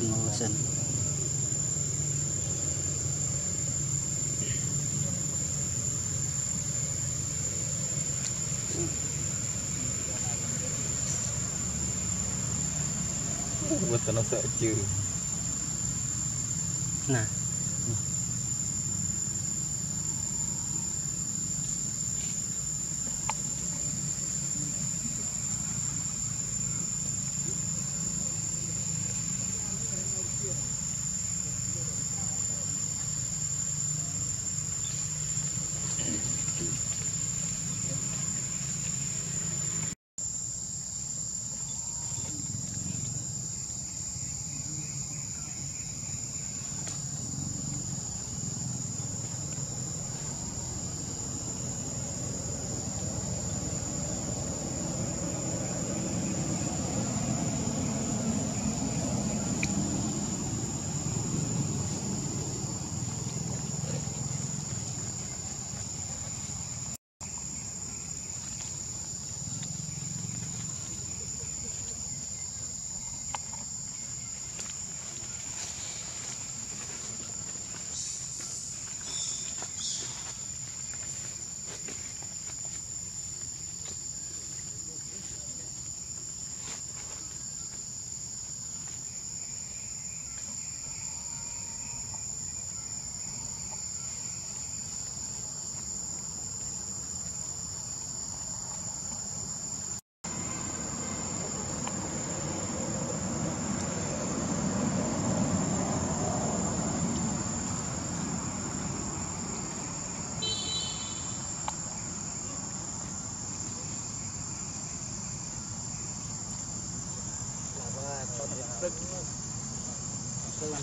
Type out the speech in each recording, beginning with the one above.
mau mesen buat tanah saja nah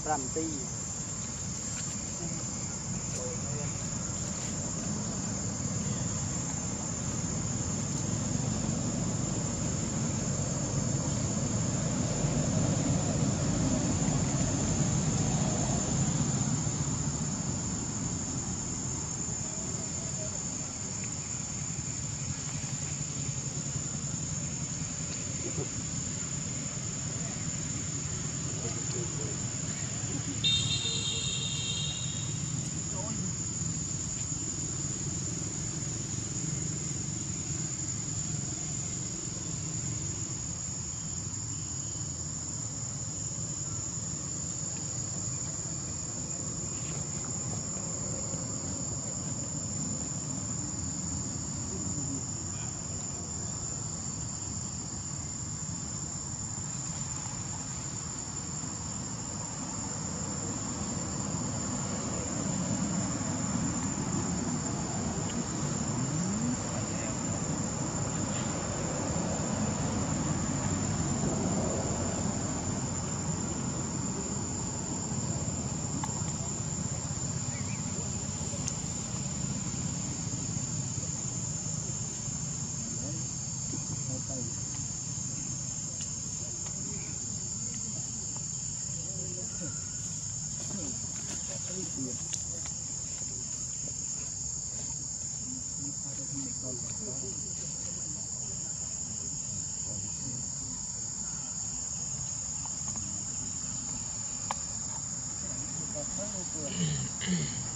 5នាទី Mm-hmm.